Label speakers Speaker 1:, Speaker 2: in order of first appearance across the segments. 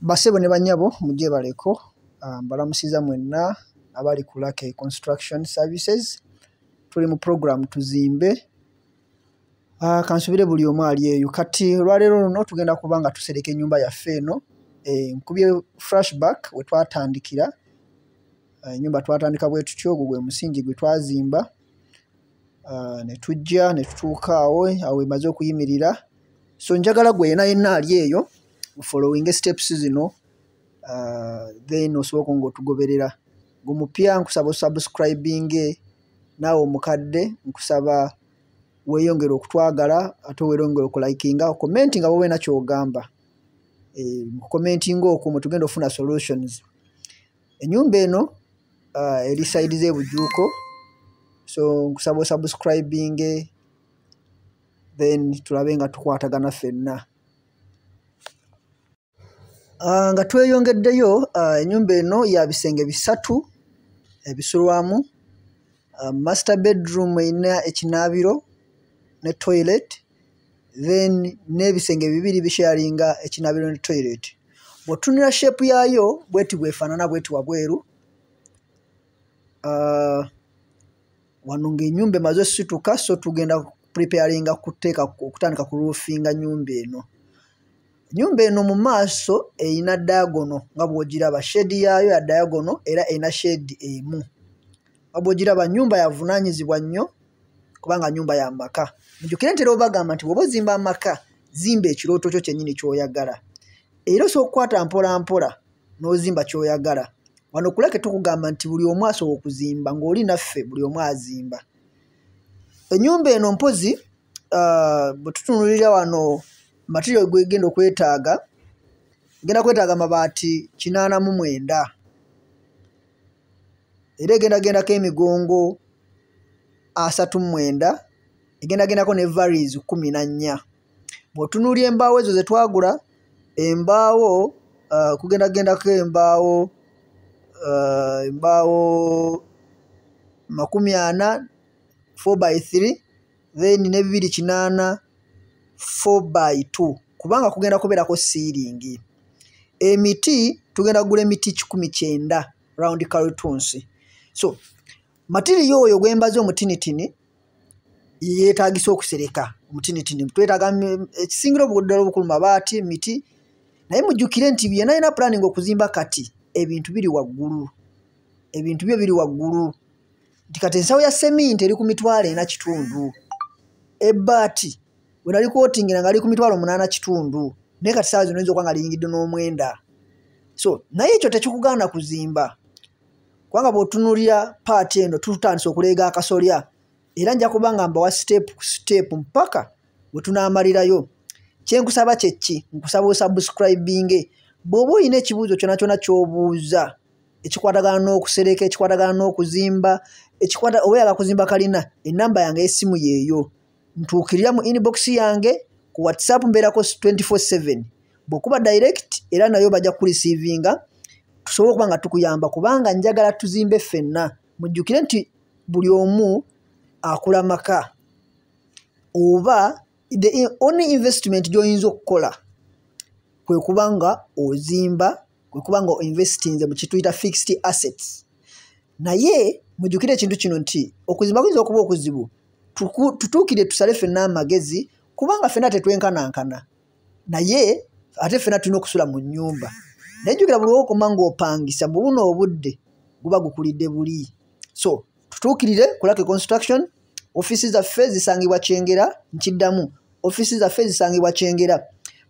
Speaker 1: Bassebo ne bannyabo mugyebaleko uh, mbalamusiza mwenna abali ku Lucky Construction Services. Tuli mu program tuzimbe. Uh, kansubire buli omu ali eyo. Kati olwaleero luno tugenda kuba nga tusereka ennyumba yaffe eno nkubye flashback we twatandikira. Ennyumba uh, twatandika bwe tutyo ogwo gwe musingi gwe twazimba. Ne tujja ne tutuuka awo awo emaze okuyimirira. So njagala gwe yena yenna ali eyo following steps zino uh, then osoboka ngaotugoberera gumupya nkusaba osubscribing naawe omukadde nkusaba weeyongere okutwagala ate weeyongere okulikinga okomenti nga woweena kyogamba. E, kukomentinga okwo mwe tugenda ofuna solutions. Ennyumba eno uh, eri saidi z'ebujuuko so nkusaba osubscribing then tulabe nga tukwatagana ffenna nga tweyongeddeyo uh, ennyumba eno ya bisenge bisatu ebisulwamu uh, master bedroom erina ekinaabiro ne toilet then n'ebisenge bibiri bikyalinga ekinaabiro ne toilet. Bw'otunira sheepu yaayo bweti bwefaanana bweti wabweru uh, wano ng'ennyumba emaze osituka so tugenda preparinga kuteeka okutandika ku ruufinga nnyumba eno ennyumba eno mu maaso erina diagono nga bw'ogiraba shedi yaayo ya diagono era erina shedi emu. Nga bw'ogiraba nnyumba yavunaanyizibwa nnyo kubanga nnyumba ya maka. Mujjukire ntera obagamba nti bw'oba ozimba amaka zimba ekirooto kyo kyennyini ky'oyagala. Era osobola okukwata mpola mpola n'ozimba ky'oyagala. Wano kulake tukugamba nti buli omu asobola okuzimba ng'oli naffe buli omu azimba. Ennyumba eno mpozi uh, bwe tutunulira wano material gwegenda okwetaaga genda kwetaaga mabaati kinaana mu mwenda. Era egendagendako emigongo asatu mu mwenda egendagendako ne varies kumi na nnya. Bw'otunuulya embaawo ezo ze twagula embaawo uh, kugendagendako embaawo uh, embaawo makumi ana 4 by 3 then ne bibiri kinaana 4 by 2 kubanga kugenda kubeerako siiringi emiti tugenda kugula emiti kikumi kyenda round cartons so matiriyo oyo gwembaza omutinitini yeetagisa okusereka omutinitini. Twetaaga ekisingira obuddala obukulu mabaati miti naye mujjukire nti byena alina planning okuzimba kati ebintu biri waggulu. Ebintu byo biri waggulu. Nti kati ensawo ya seminti eri ku mitwalo ena kitundu. Ebbaati bwe nali kwotingira nga ali ku mitwalo munaana kitundu naye kati saawa zino oyinza okuba nga liyingidde n'omwenda. So naye ekyo tekikugaana kuzimba. Kubanga bw'otunulira paati eno tutandisa okuleega akasolya. Era nja kuba nga mbawa siteepu ku siteepu mpaka bwe tunaamalirayo. Kyenkusaba kyeki nkusaba osubscribinge bw'oba olina ekibuuzo kyona kyona ky'obuuza ekikwatagana n'okusereka ekikwatagana n'okuzimba oba oyagala kuzimba kalina ennamba yange y'essimu yeeyo ntuukirira mu inbox yange ku whatsapp mbeerako 247 bw'okuba direct era nayo bajja kurisiivinga tusobole okuba nga tukuyamba kubanga njagala tuzimbe ffenna. Mujjukire nti buli omu akula maka oba the only investment gy'oyinza okukola kwe kuba nga ozimba kwe kuba nga oinvestinze mu kituyita fixed assets. Naye mujjukire ekintu kino nti okuzimba kuyinza okuba okuzibu tutuukire tusale ffenna amagezi kubanga ffenna tetwenkanankana naye ate ffenna tulina okusula mu nnyumba. Naye jjukira buli wokoma ng'opangisa mu buno obudde guba gukulidde buli. So tutuukirire kulake construction offisi zaffe zisangibwa kyengera nkiddamu offisi zaffe zisangibwa kyengera.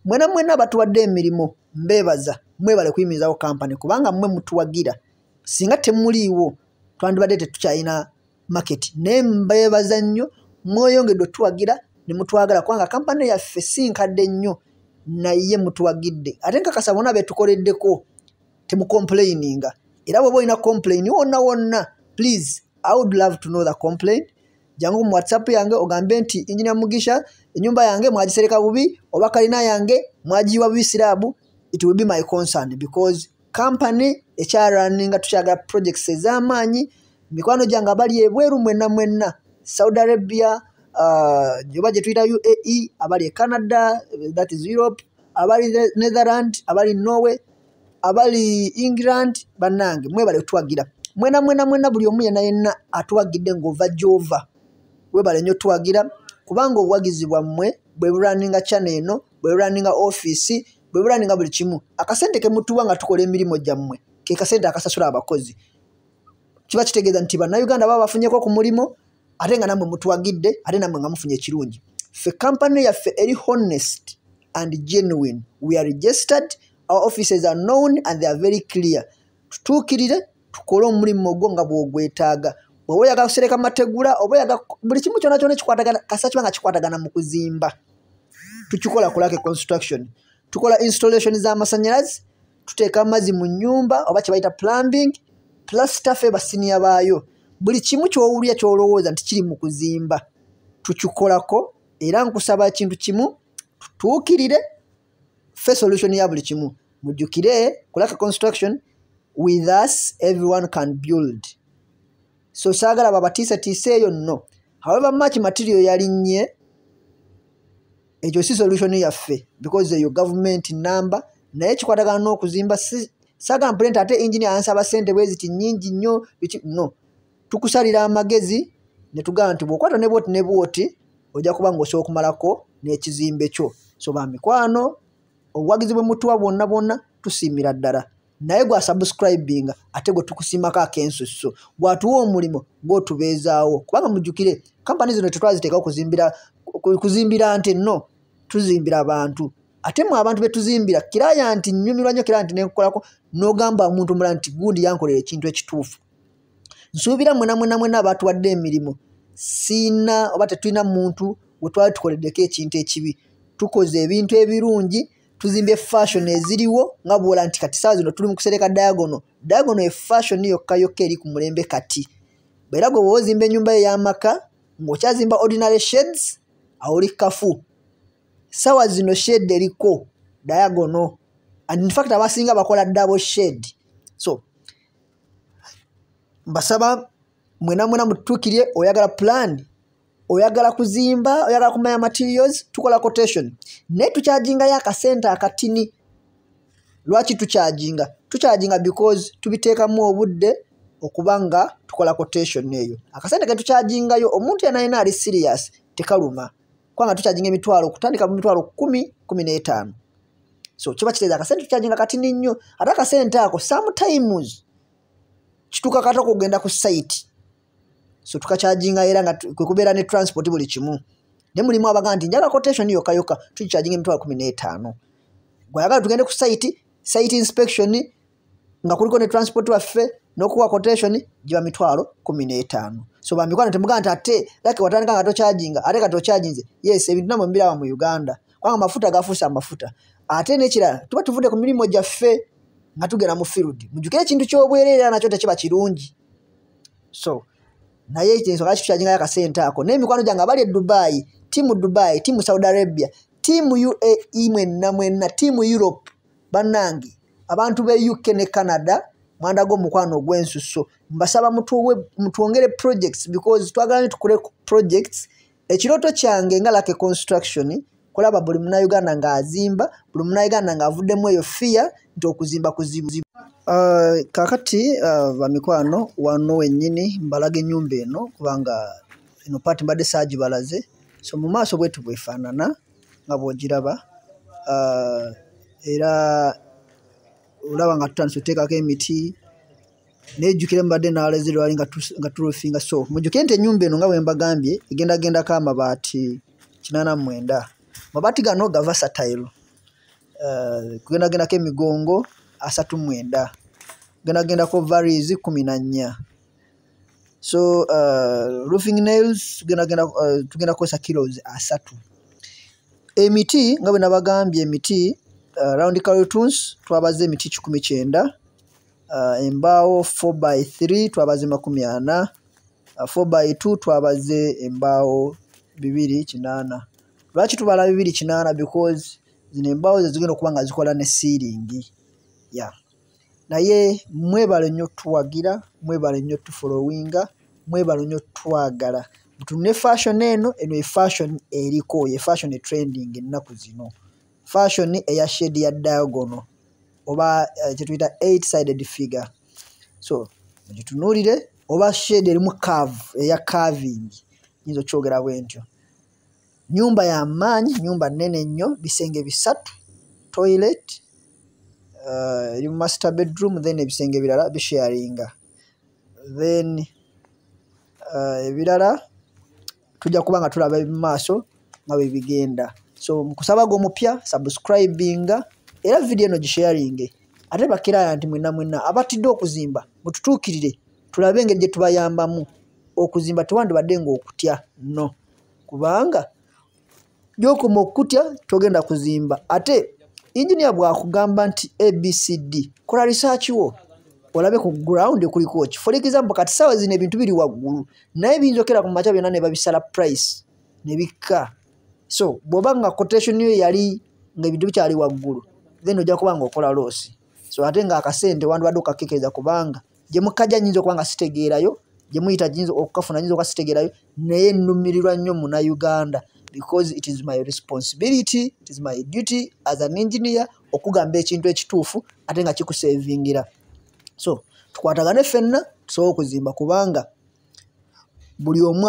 Speaker 1: Mwena mwena abatuwadde emirimu mbeebaza mwebale kuyimirizawo kampani kubanga mmwe mutuwagira. Singa temuliiwo twandibadde tetukyalina market. Naye mbeebaza nnyo mweyongedde otuwagira ne mutwagala kubanga kampani yaffe si nkadde nnyo naye mutuwagidde ate nkakasa bonna betukoleddeko temucomplaininga. Era bwoba olina complain wonna wonna please i would love to know the complain jangu mu whatsapp yange ogambe nti engineer mugisha ennyumba yange mwagisereka bubi oba kalina yange mwagiyiwa bubi siraabu it will be my concern because company ekyaraninga tukyagala projects ez'amaanyi mikwano gyange abali ebweru mwenna mwenna. Saudi arabia uh, oba gye tuyita uae abali e canada that is europe abali netherland abali norway abali england bannange mwebale tuwagira mwena mwena mwena buli omu yena yenna atuwagidde ng'ova gy'ova. Webale nnyo tuwagira kubanga obuwagizi bwammwe bwe bulaninga channel eno bwe bulaninga ofiisi bwe bulaninga buli kimu. Akasente ke mutuwa nga tukola emirimu gyammwe ke kasente akasasula abakozi kiba kitegeeza nti bannayuganda baba bafunyeko ku mulimu ate nga nammwe mutuwagidde ate nammwe nga mufunye ekirungi ffe kampani yaffe eri honest and genuine. We are registered our offices are known and they are very clear. Tutuukirire tukole omulimu ogwo nga bw'ogwetaaga. Bw'oba oyagala kusereka mategula oba oyaga buli kimu kyona kyona kikwatagana kasa kiba nga kikwatagana mu kuzimba. Tukikola kulake construction. Tukola installation z'amasanyalazi tuteeka amazzi mu nyumba oba kye bayita plumbing plasita ffe basiniya baayo buli kimu ky'owulya ky'olowooza nti kiri mu kuzimba. Tukikolako era nkusaba kintu kimu tutuukirire ffe solution ya buli kimu. Mujjukire kulaka construction with us everyone can build. So saagala babatiisatiisa eyo nno. However much material yalinnye ekyo si solution yaffe because eyo government number naye kikwatagana n'okuzimba saagala mpulente ate engineer ansaba sente bwe ziti nnyingi nnyo biki no. Tukusalira amagezi ne tugamba nti bw'okwata ne bwoti ne bwoti ojja kuba ng'osobola okumalako n'ekizimbe kyo. So bamikwano obuwagizi bwe mutuwa bwonna bwonna tusiimira ddala. Naye gwa subscribinga ate gwe tukusiimako ak'ensusso. Gwatuwa omulimu gw'otubeezaawo. Kubanga mujjukire kampani zino tetwaziteekawo kuzimbira kuzimbira nti nno tuzimbira bantu ate mu abantu be tuzimbira kiraya nti nnyumirwa nnyo kiraya nti nenkolako n'ogamba omuntu mulala nti gundi yankolera ekintu ekituufu. Nsuubira mwena mwena mwena abaatuwadde emirimu. Siina oba tetulina muntu we twali tukoleddeko ekintu ekibi. Tukoze ebintu ebirungi tuzimbye fashion eziriwo nga bwola nti kati saawa zino tuli mu kusereka diagono diagono efashion yokka yokka eri ku mulembe kati. Era gwe woba ozimba ennyumba yo ey'amaka ng'okyazimba ordinary shades awoli kafu sawa zino shade eriko diagono and infact abasinga bakola double shade so mbasaba mwena mwena mututuukirye oyagala plan oyagala kuzimba oyagala kumanya materials tukola quotation. Naye tukyajingayo akasente akatini. Lwaki tukyajinga? Tukyajinga because tubiteekamu obudde okuba nga tukola quotation eyo. Akasente ke tukyajingayo omuntu yena yena ali serious tekaluma kubanga tukyajinga emitwalo okutandika mu mitwalo kumi kumi n'etaano. So kiba kitegeeza akasente tukyajinga katini nnyo ate akasente ako sometimes kituuka kata okugenda ku site. So tukakyajinga era nga kwe kubeera ne transport buli kimu. Naye mulimu abaga nti njaga quotation yokka yokka tukikyajinga emitwalo kumi n'etaano. Gwayagala tugende ku site site inspection nga kuliko ne transport waffe n'okuwa quotation giba mitwalo kumi n'etaano. So bamikwano temugaa nti ate lake watandika nga tokyajinga ate kati okyajinze yes ebintu namwe mbirawa mu uganda. Kubanga amafuta gafuuse amafuta. Ate nekirala tuba tuvudde ku mirimu gyaffe nga tugenda mu field. Mujjukire ekintu ky'obwereere era nakyo tekiba kirungi. So naye ensonga ki tukyajingayo akasente ako? N'emikwano gyange abali e dubai tiimu dubai tiimu saudi arabia tiimu uae mwenna mwenna tiimu europe bannange abantu be uk ne canada mwanda gw'omukwano ogw'ensuso mbasaba mutwongere projects because twagala ne tukole projects. Ekirooto kyange nga lake construction kulaba buli munauganda ng'azimba buli munauganda ng'avuddemu eyo fiya nti okuzimba kuzibu Uh, kakati uh, bamikwano wano wennyini mbalaga ennyumba eno kubanga eno paati mbadde saagibalaze. So mu maaso bwetu bwefaanana nga bw'ogiraba uh, era olaba nga tutandise oteekako emiti nejjukire mbadde naaleze lwali nga tulufinga so mujjukire nti ennyumba eno nga bwe mbagambye egendagendako amabaati kinaana mwenda mabaati gano gava satayiro kugendagendako emigongo asatu mwenda gendagendako varies kumi na nnya. So uh, roofing nails tugenda tugenda kukozesa kilos asatu. Emiti nga bwe nabagambye emiti round cartons twabaze emiti kikumi kyenda. Uh, embaawo 4 by 3 twabaze makumi ana. Uh, 4 by 2 twabaze embaawo bibiri kinaana. Lwaki tubala bibiri kinaana? Because zino embaawo ze zigenda okuba nga zikola ne siiringi yeah. naye mwebale nnyo tuwagira mwebale nnyo tufolowinga mwebale nnyo twagala. Mutunule fashion eno eno efashion eriko ye fashion trending ennaku zino fashion eya shedi ya diagono oba uh, kyetuyita eight sided figure. So gitunuulire oba shade erimu cave eya carving yinza okyogera bwe ntyo. Nyumba yamaanyi nyumba nene nnyo bisenge bisatu toilet uh, eri mu master bedroom then ebisenge ebirala bisharinga. Then uh, ebirala tujja kuba nga tulaba mu maaso nga bwe bigenda so mukusaba gwe omupya subscribinga era vidiyo eno gisharinge. Ate bakiraya nti mwena mwena abatidde okuzimba mututuukirire tulabe engeri gye tubayambamu. Okuzimba tewandibadde ngaokutya no. Kubanga gyokoma okutya togenda kuzimba. Ate injinia bwakugamba nti abcd kola risaaki wo. Olabe ku ground kuliko ki? For example kati saawa zino ebintu biri waggulu naye biyinza okera ku makya byonna ne babisala price ne bikka so bw'oba nga quotation yo yali ngaebintu bikyali waggulu then ojja kuba nga okola loosi so ate ngaakasente wandibadde okakekereza kubanga gye mukajja nyinza okuba nga sitegeerayo gye muyita giyinza okukafuna nyinza okuba sitegeerayo naye nnumirirwa nnyo munauganda because it is my responsibility it is my duty as an engineer okugamba ekintu ekituufu ate nga kikusevingira so tukwatagane ffenna tusobole okuzimba kubanga buli omu